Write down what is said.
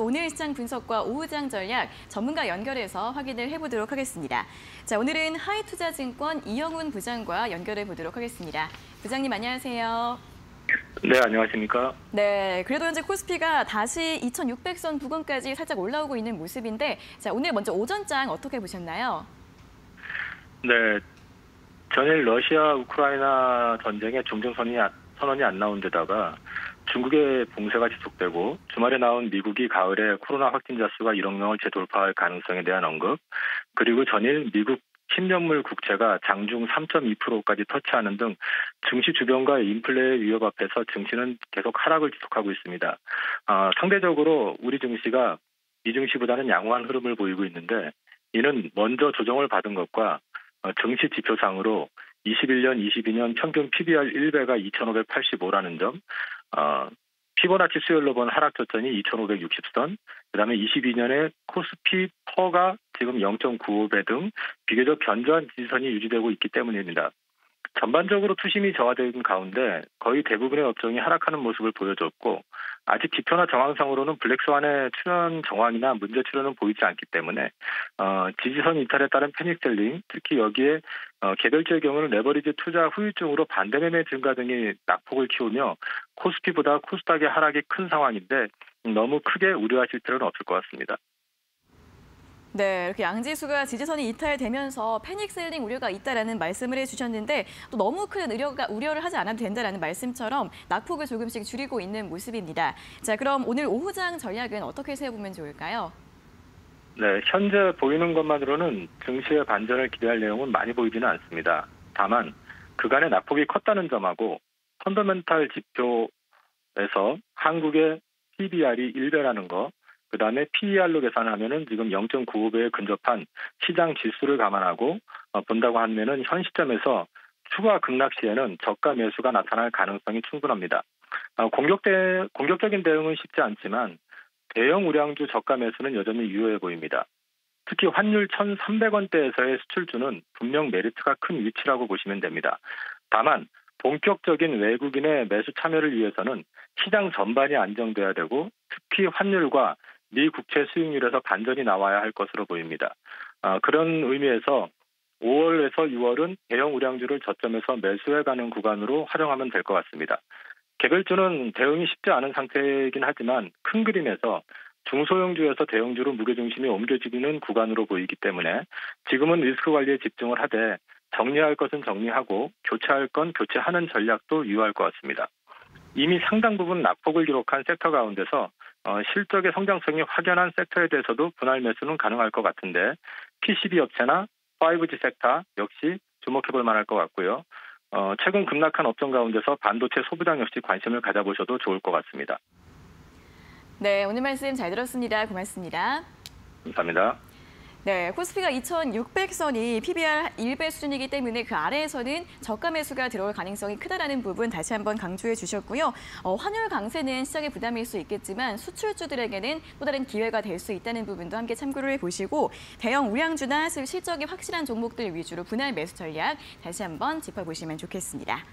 오늘 시장 분석과 오후장 전략 전문가 연결해서 확인을 해보도록 하겠습니다. 자, 오늘은 하이투자증권 이영훈 부장과 연결해 보도록 하겠습니다. 부장님 안녕하세요. 네, 안녕하십니까. 네, 그래도 현재 코스피가 다시 2,600선 부근까지 살짝 올라오고 있는 모습인데, 자, 오늘 먼저 오전장 어떻게 보셨나요? 네, 전일 러시아 우크라이나 전쟁의 종전선이 선언이 안 나온 데다가 중국의 봉쇄가 지속되고 주말에 나온 미국이 가을에 코로나 확진자 수가 1억 명을 재돌파할 가능성에 대한 언급 그리고 전일 미국 10년물 국채가 장중 3.2%까지 터치하는 등 증시 주변과 인플레 위협 앞에서 증시는 계속 하락을 지속하고 있습니다. 어, 상대적으로 우리 증시가 이 증시보다는 양호한 흐름을 보이고 있는데 이는 먼저 조정을 받은 것과 어, 증시 지표상으로 21년, 22년 평균 PBR 1배가 2,585라는 점, 어, 피보나치 수열로 본 하락 저점이 2,560선, 그 다음에 22년에 코스피 PER가 지금 0.95배 등 비교적 견조한 지지선이 유지되고 있기 때문입니다. 전반적으로 투심이 저하된 가운데 거의 대부분의 업종이 하락하는 모습을 보여줬고 아직 지표나 정황상으로는 블랙스완의 출현 정황이나 문제 출현은 보이지 않기 때문에 어, 지지선 이탈에 따른 패닉셀링 특히 여기에 어, 개별주의 경우는 레버리지 투자 후유증으로 반대 매매 증가 등이 낙폭을 키우며 코스피보다 코스닥의 하락이 큰 상황인데 너무 크게 우려하실 필요는 없을 것 같습니다. 네, 이렇게 양지수가 지지선이 이탈되면서 패닉 셀링 우려가 있다라는 말씀을 해주셨는데 또 너무 큰 우려가, 우려를 하지 않아도 된다라는 말씀처럼 낙폭을 조금씩 줄이고 있는 모습입니다. 자, 그럼 오늘 오후장 전략은 어떻게 세워보면 좋을까요? 네, 현재 보이는 것만으로는 증시의 반전을 기대할 내용은 많이 보이지는 않습니다. 다만 그간의 낙폭이 컸다는 점하고 펀더멘탈 지표에서 한국의 PBR이 1배라는 거, 그 다음에 PER로 계산하면은 지금 0.95배에 근접한 시장 지수를 감안하고 어, 본다고 하면은 현 시점에서 추가 급락 시에는 저가 매수가 나타날 가능성이 충분합니다. 어, 공격대, 공격적인 대응은 쉽지 않지만 대형 우량주 저가 매수는 여전히 유효해 보입니다. 특히 환율 1,300원대에서의 수출주는 분명 메리트가 큰 위치라고 보시면 됩니다. 다만 본격적인 외국인의 매수 참여를 위해서는 시장 전반이 안정돼야 되고 특히 환율과 미 국채 수익률에서 반전이 나와야 할 것으로 보입니다. 아, 그런 의미에서 5월에서 6월은 대형 우량주를 저점에서 매수해가는 구간으로 활용하면 될 것 같습니다. 개별주는 대응이 쉽지 않은 상태이긴 하지만 큰 그림에서 중소형주에서 대형주로 무게중심이 옮겨지는 구간으로 보이기 때문에 지금은 리스크 관리에 집중을 하되 정리할 것은 정리하고 교체할 건 교체하는 전략도 유효할 것 같습니다. 이미 상당 부분 낙폭을 기록한 섹터 가운데서 어, 실적의 성장성이 확연한 섹터에 대해서도 분할 매수는 가능할 것 같은데 PCB 업체나 5G 섹터 역시 주목해 볼 만할 것 같고요. 어, 최근 급락한 업종 가운데서 반도체 소부장 역시 관심을 가져보셔도 좋을 것 같습니다. 네, 오늘 말씀 잘 들었습니다. 고맙습니다. 감사합니다. 네, 코스피가 2,600선이 PBR 1배 수준이기 때문에 그 아래에서는 저가 매수가 들어올 가능성이 크다라는 부분 다시 한번 강조해 주셨고요. 어, 환율 강세는 시장의 부담일 수 있겠지만 수출주들에게는 또 다른 기회가 될 수 있다는 부분도 함께 참고를 해보시고 대형 우량주나 실적이 확실한 종목들 위주로 분할 매수 전략 다시 한번 짚어보시면 좋겠습니다.